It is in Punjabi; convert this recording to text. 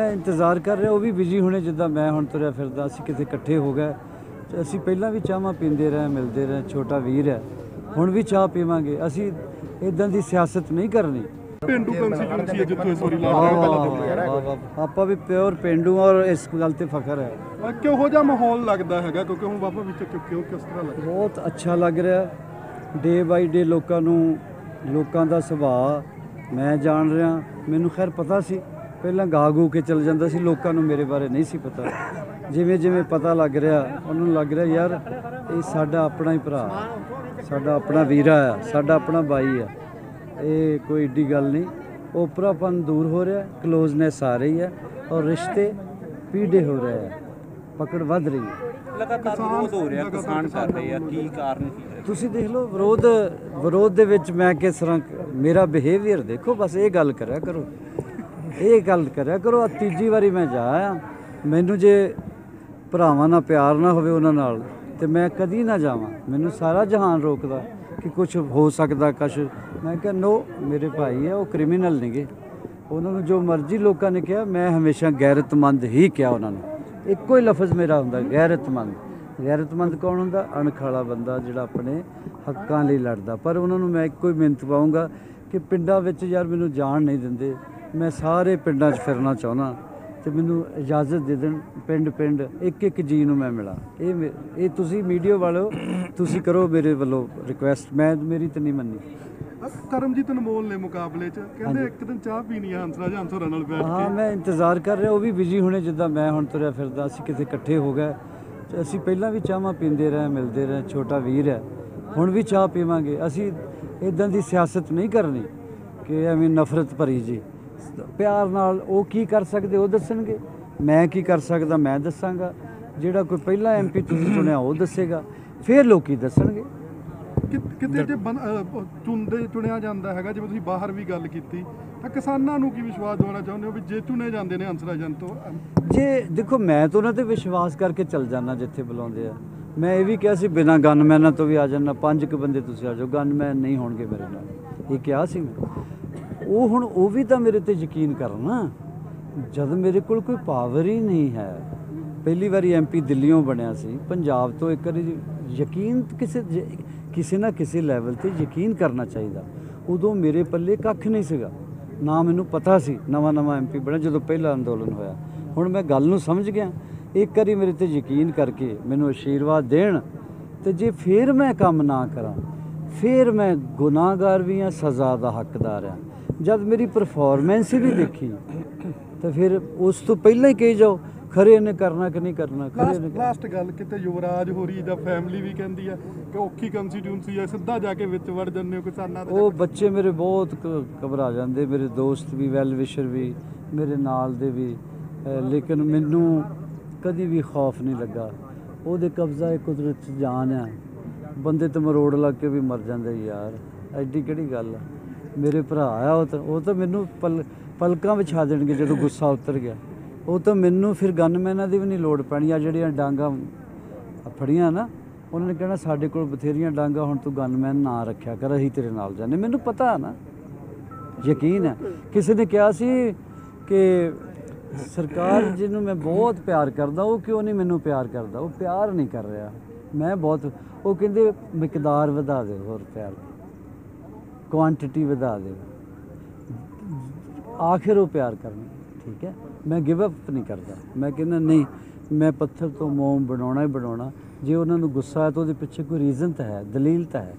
ਮੈਂ ਇੰਤਜ਼ਾਰ ਕਰ ਰਿਹਾ ਉਹ ਵੀ ਬਿਜ਼ੀ ਹੋਣੇ ਜਿੱਦਾਂ ਮੈਂ ਹੁਣ ਤੁਰਿਆ ਫਿਰਦਾ ਅਸੀਂ ਕਿਤੇ ਇਕੱਠੇ ਹੋ ਗਏ। ਤੇ ਅਸੀਂ ਪਹਿਲਾਂ ਵੀ ਚਾਹਾਂ ਪੀਂਦੇ ਰਹੇ ਮਿਲਦੇ ਰਹੇ ਛੋਟਾ ਵੀਰ ਹੈ। ਹੁਣ ਵੀ ਚਾਹ ਪੀਵਾਂਗੇ। ਅਸੀਂ ਇਦਾਂ ਦੀ ਸਿਆਸਤ ਨਹੀਂ ਕਰਨੀ। ਪਿੰਡੂ ਕੰਸਟੀਟਿਊਂਸੀ ਹੈ ਜਿੱਥੋਂ ਇਸ ਵਾਰੀ ਲੜ ਰਹੇ ਪਹਿਲਾਂ ਤੋਂ। ਆਪਾਂ ਵੀ ਪਿਓਰ ਪਿੰਡੂ ਔਰ ਇਸ ਗੱਲ ਤੇ ਫਖਰ ਹੈ। ਕਿਹੋ ਜਿਹਾ ਮਾਹੌਲ ਲੱਗਦਾ ਹੈਗਾ? ਕਿਉਂਕਿ ਹੁਣ ਬਾਬਾ ਵਿੱਚ ਹੋ ਕਿਸ ਤਰ੍ਹਾਂ ਲੱਗਦਾ? ਬਹੁਤ ਅੱਛਾ ਲੱਗ ਰਿਹਾ। ਡੇ ਬਾਈ ਡੇ ਲੋਕਾਂ ਨੂੰ ਲੋਕਾਂ ਦਾ ਸੁਭਾਅ ਮੈਂ ਜਾਣ ਰਿਹਾ। ਮੈਨੂੰ ਖੈਰ ਪਤਾ ਸੀ। ਪਹਿਲਾਂ ਗਾਗੂ ਕੇ ਚਲ ਜਾਂਦਾ ਸੀ ਲੋਕਾਂ ਨੂੰ ਮੇਰੇ ਬਾਰੇ ਨਹੀਂ ਸੀ ਪਤਾ। ਜਿਵੇਂ ਜਿਵੇਂ ਪਤਾ ਲੱਗ ਰਿਹਾ ਉਹਨਾਂ ਨੂੰ ਲੱਗ ਰਿਹਾ ਯਾਰ ਇਹ ਸਾਡਾ ਆਪਣਾ ਹੀ ਭਰਾ ਸਾਡਾ ਆਪਣਾ ਵੀਰਾ ਆ ਸਾਡਾ ਆਪਣਾ ਬਾਈ ਆ ਇਹ ਕੋਈ ਏਡੀ ਗੱਲ ਨਹੀਂ। ਓਪਰਾਪਨ ਦੂਰ ਹੋ ਰਿਹਾ ਕਲੋਜ਼ਨੈਸ ਆ ਰਹੀ ਹੈ ਔਰ ਰਿਸ਼ਤੇ ਪੀੜੇ ਹੋ ਰਹੇ ਆ ਪਕੜ ਵੱਧ ਰਹੀ ਹੈ। ਲਗਾਤਾਰ ਵਿਰੋਧ ਹੋ ਰਿਹਾ ਕਿਸਾਨ ਕਰ ਰਹੇ ਆ ਕੀ ਕਾਰਨ ਕੀ ਹੈ? ਤੁਸੀਂ ਦੇਖ ਲਓ ਵਿਰੋਧ ਵਿਰੋਧ ਦੇ ਵਿੱਚ ਮੈਂ ਕਿਸ ਤਰ੍ਹਾਂ ਮੇਰਾ ਬਿਹੇਵੀਅਰ ਦੇਖੋ ਬਸ ਇਹ ਗੱਲ ਕਰਿਆ ਕਰੋ। ਇਹ ਗੱਲ ਕਰਿਆ ਕਰੋ, ਆਹ ਤੀਜੀ ਵਾਰੀ ਮੈਂ ਜਾ ਆਇਆ। ਮੈਨੂੰ ਜੇ ਭਰਾਵਾਂ ਨਾਲ ਪਿਆਰ ਨਾ ਹੋਵੇ ਉਹਨਾਂ ਨਾਲ, ਤੇ ਮੈਂ ਕਦੀ ਨਾ ਜਾਵਾਂ। ਮੈਨੂੰ ਸਾਰਾ ਜਹਾਨ ਰੋਕਦਾ ਕਿ ਕੁਝ ਹੋ ਸਕਦਾ, ਕੁਛ। ਮੈਂ ਕਿਹਾ, ਨੋ, ਮੇਰੇ ਭਾਈ ਹੈ ਉਹ ਕ੍ਰਿਮੀਨਲ ਨੇਗੇ। ਉਹਨਾਂ ਨੂੰ ਜੋ ਮਰਜ਼ੀ ਲੋਕਾਂ ਨੇ ਕਿਹਾ, ਮੈਂ ਹਮੇਸ਼ਾ ਗੈਰਤਮੰਦ ਹੀ ਕਿਹਾ ਉਹਨਾਂ ਨੂੰ। ਇੱਕੋ ਹੀ ਲਫ਼ਜ਼ ਮੇਰਾ ਹੁੰਦਾ, ਗੈਰਤਮੰਦ। ਗੈਰਤਮੰਦ ਕੌਣ ਹੁੰਦਾ? ਅਣਖਾਲਾ ਬੰਦਾ ਜਿਹੜਾ ਆਪਣੇ ਹੱਕਾਂ ਲਈ ਲੜਦਾ। ਪਰ ਉਹਨਾਂ ਨੂੰ ਮੈਂ ਇੱਕੋ ਹੀ ਮਿਹਨਤ ਪਾਉਂਗਾ ਕਿ ਪਿੰਡਾਂ ਵਿੱਚ ਯਾਰ ਮੈਨੂੰ ਜਾਣ ਨਹੀਂ ਦਿੰਦੇ। ਮੈਂ ਸਾਰੇ ਪਿੰਡਾਂ 'ਚ ਫਿਰਨਾ ਚਾਹੁੰਦਾ ਤੇ ਮੈਨੂੰ ਇਜਾਜ਼ਤ ਦੇ ਦੇਣ ਪਿੰਡ ਪਿੰਡ ਇੱਕ ਇੱਕ ਜੀ ਨੂੰ ਮੈਂ ਮਿਲਾਂ। ਇਹ ਇਹ ਤੁਸੀਂ ਮੀਡੀਆ ਵਾਲਿਓ ਤੁਸੀਂ ਕਰੋ ਮੇਰੇ ਵੱਲੋਂ ਰਿਕੁਐਸਟ ਮੈਂ ਮੇਰੀ ਤਾਂ ਨਹੀਂ ਮੰਨੀ। ਕਰਮਜੀਤ ਅਨਮੋਲ ਨੇ ਮੁਕਾਬਲੇ 'ਚ ਕਹਿੰਦੇ ਇੱਕ ਦਿਨ ਚਾਹ ਪੀਣੀ ਆ ਹੰਸਰਾਜ ਹੰਸੋਰਾ ਨਾਲ ਬੈਠ ਹਾਂ ਕੇ ਮੈਂ ਇੰਤਜ਼ਾਰ ਕਰ ਰਿਹਾ ਉਹ ਵੀ ਬਿਜ਼ੀ ਹੋਣੇ ਜਿੱਦਾਂ ਮੈਂ ਹੁਣ ਤੁਰਿਆ ਫਿਰਦਾ ਅਸੀਂ ਕਿਤੇ ਇਕੱਠੇ ਹੋ ਗਏ। ਅਸੀਂ ਪਹਿਲਾਂ ਵੀ ਚਾਹਾਂ ਪੀਂਦੇ ਰਹੇ ਮਿਲਦੇ ਰਹੇ ਛੋਟਾ ਵੀਰ ਹੈ। ਹੁਣ ਵੀ ਚਾਹ ਪੀਵਾਂਗੇ। ਅਸੀਂ ਇਦਾਂ ਦੀ ਸਿਆਸਤ ਨਹੀਂ ਕਰਨੀ ਕਿ ਐਵੇਂ ਨਫ਼ਰਤ ਭਰੀ ਜੀ। ਪਿਆਰ ਨਾਲ ਉਹ ਕੀ ਕਰ ਸਕਦੇ ਉਹ ਦੱਸਣਗੇ। ਮੈਂ ਕੀ ਕਰ ਸਕਦਾ ਮੈਂ ਦੱਸਾਂਗਾ। ਜਿਹੜਾ ਕੋਈ ਪਹਿਲਾ ਐਮਪੀ ਤੁਸੀਂ ਚੁਣਿਆ ਉਹ ਦੱਸੇਗਾ। ਫਿਰ ਲੋਕੀ ਦੱਸਣਗੇ। ਕਿਤੇ ਜੇ ਚੁਣਦੇ ਚੁਣਿਆ ਜਾਂਦਾ ਹੈਗਾ ਜਿਵੇਂ ਤੁਸੀਂ ਬਾਹਰ ਵੀ ਗੱਲ ਕੀਤੀ ਤਾਂ ਕਿਸਾਨਾਂ ਨੂੰ ਕੀ ਵਿਸ਼ਵਾਸ ਦਿਵਾਉਣਾ ਚਾਹੁੰਦੇ ਹੋ ਵੀ ਜੇ ਚੁਣੇ ਜਾਂਦੇ ਨੇ ਹੰਸਰਾਜ ਜਨ ਤੋਂ? ਜੇ ਦੇਖੋ ਮੈਂ ਤਾਂ ਉਹਨਾਂ ਤੇ ਵਿਸ਼ਵਾਸ ਕਰਕੇ ਚੱਲ ਜਾਣਾ ਜਿੱਥੇ ਬੁਲਾਉਂਦੇ ਆ। ਮੈਂ ਇਹ ਵੀ ਕਿਹਾ ਸੀ ਬਿਨਾਂ ਗਨਮੈਨਾਂ ਤੋਂ ਵੀ ਆ ਜਾਣਾ ਪੰਜ ਕੁ ਬੰਦੇ ਤੁਸੀਂ ਆ ਜਾਓ ਗਨਮੈਨ ਨਹੀਂ ਹੋਣਗੇ ਮੇਰੇ ਨਾਲ। ਇਹ ਕਿਹਾ ਸੀ ਮੈਂ। ਉਹ ਹੁਣ ਉਹ ਵੀ ਤਾਂ ਮੇਰੇ ਤੇ ਯਕੀਨ ਕਰਨਾ। ਜਦ ਮੇਰੇ ਕੋਲ ਕੋਈ ਪਾਵਰ ਹੀ ਨਹੀਂ ਹੈ। ਪਹਿਲੀ ਵਾਰੀ ਐਮਪੀ ਦਿੱਲੀੋਂ ਬਣਿਆ ਸੀ। ਪੰਜਾਬ ਤੋਂ ਇੱਕ ਵਾਰੀ ਯਕੀਨ ਕਿਸੇ ਜ- ਕਿਸੇ ਨਾ ਕਿਸੇ ਲੈਵਲ ਤੇ ਯਕੀਨ ਕਰਨਾ ਚਾਹੀਦਾ। ਉਦੋਂ ਮੇਰੇ ਪੱਲੇ ਕੱਖ ਨਹੀਂ ਸੀਗਾ। ਨਾ ਮੈਨੂੰ ਪਤਾ ਸੀ ਨਵਾਂ ਨਵਾਂ ਐਮਪੀ ਬਣਿਆ ਜਦੋਂ ਪਹਿਲਾ ਅੰਦੋਲਨ ਹੋਇਆ। ਹੁਣ ਮੈਂ ਗੱਲ ਨੂੰ ਸਮਝ ਗਿਆ। ਇੱਕ ਵਾਰੀ ਮੇਰੇ ਤੇ ਯਕੀਨ ਕਰਕੇ ਮੈਨੂੰ ਆਸ਼ੀਰਵਾਦ ਦੇਣ ਤੇ ਜੇ ਫੇਰ ਮੈਂ ਕੰਮ ਨਾ ਕਰਾਂ, ਫੇਰ ਮੈਂ ਗੁਨਾਹਗਾਰ ਵੀ ਹਾਂ, ਸਜ਼ਾ ਦਾ ਹੱਕਦਾਰ ਹਾਂ। ਜਦ ਮੇਰੀ ਪਰਫਾਰਮੈਂਸ ਹੀ ਨਹੀਂ ਦੇਖੀ ਤਾਂ ਫਿਰ ਉਸ ਤੋਂ ਪਹਿਲਾਂ ਹੀ ਕਹੀ ਜਾਓ ਖਰੇ ਨੇ ਕਰਨਾ ਕਿ ਨਹੀਂ ਕਰਨਾ ਖਰੇ ਲਾਸਟ ਨੇ ਲਾਸਟ ਗੱਲ ਕਿਤੇ ਯੁਵਰਾਜ ਹੋਰੀ ਦਾ ਫੈਮਿਲੀ ਵੀ ਕਹਿੰਦੀ ਹੈ ਕਿ ਔਖੀ ਕੰਸਟੀਟਿਊਂਸੀ ਹੈ ਸਿੱਧਾ ਜਾ ਕੇ ਵਿੱਚ ਵੜ ਜੰਨੇ ਹੋ ਕਿਸਾਨਾਂ ਦੇ ਉਹ ਬੱਚੇ ਮੇਰੇ ਬਹੁਤ ਘਬਰਾ ਜਾਂਦੇ ਮੇਰੇ ਦੋਸਤ ਵੀ ਵੈਲ ਵਿਸ਼ਰ ਵੀ ਮੇਰੇ ਨਾਲ ਦੇ ਵੀ ਲੇਕਿਨ ਮੈਨੂੰ ਕਦੀ ਵੀ ਖੌਫ ਨਹੀਂ ਲੱਗਾ। ਉਹਦੇ ਕਬਜ਼ਾ ਹੈ ਕੁਦਰਤ 'ਚ ਜਾਨ ਆ। ਬੰਦੇ ਤੇ ਮਰੋੜ ਲੱਗ ਕੇ ਵੀ ਮਰ ਜਾਂਦੇ ਯਾਰ ਐਡੀ ਕਿਹੜੀ ਗੱਲ ਆ? ਮੇਰੇ ਭਰਾ ਆ, ਉਹ ਤਾਂ ਉਹ ਤਾਂ ਮੈਨੂੰ ਪਲ, ਪਲਕਾਂ ਵਿਛਾ ਦੇਣਗੇ ਜਦੋਂ ਗੁੱਸਾ ਉਤਰ ਗਿਆ। ਉਹ ਤਾਂ ਮੈਨੂੰ ਫਿਰ ਗਨਮੈਨਾਂ ਦੀ ਵੀ ਨਹੀਂ ਲੋੜ ਪੈਣੀ ਆ ਜਿਹੜੀਆਂ ਡਾਂਗਾ ਫੜੀਆਂ ਨਾ, ਉਹਨਾਂ ਨੇ ਕਹਿਣਾ ਸਾਡੇ ਕੋਲ ਬਥੇਰੀਆਂ ਡਾਂਗਾ, ਹੁਣ ਤੂੰ ਗਨਮੈਨ ਨਾ ਰੱਖਿਆ ਕਰ, ਅਸੀਂ ਤੇਰੇ ਨਾਲ ਜਾਂਦੇ। ਮੈਨੂੰ ਪਤਾ ਨਾ, ਯਕੀਨ ਹੈ। ਕਿਸੇ ਨੇ ਕਿਹਾ ਸੀ ਕਿ ਸਰਕਾਰ ਜਿਹਨੂੰ ਮੈਂ ਬਹੁਤ ਪਿਆਰ ਕਰਦਾ, ਉਹ ਕਿਉਂ ਨਹੀਂ ਮੈਨੂੰ ਪਿਆਰ ਕਰਦਾ? ਉਹ ਪਿਆਰ ਨਹੀਂ ਕਰ ਰਿਹਾ। ਮੈਂ ਬਹੁਤ, ਉਹ ਕਹਿੰਦੇ, ਮਿਕਦਾਰ ਵਧਾ ਦੇ ਹੋਰ ਪਿਆਰ। ਕੁਆਂਟੀਟੀ ਵਧਾ ਦੇ। ਆਖਿਰ ਉਹ ਪਿਆਰ ਕਰਨਾ, ਠੀਕ ਹੈ? ਮੈਂ ਗਿਵ ਅਪ ਨਹੀਂ ਕਰਦਾ। ਮੈਂ ਕਹਿੰਦਾ ਨਹੀਂ, ਮੈਂ ਪੱਥਰ ਤੋਂ ਮੋਮ ਬਣਾਉਣਾ ਹੀ ਬਣਾਉਣਾ। ਜੇ ਉਹਨਾਂ ਨੂੰ ਗੁੱਸਾ ਹੈ ਤਾਂ ਉਹਦੇ ਪਿੱਛੇ ਕੋਈ ਰੀਜ਼ਨ ਤਾਂ ਹੈ, ਦਲੀਲ ਤਾਂ ਹੈ।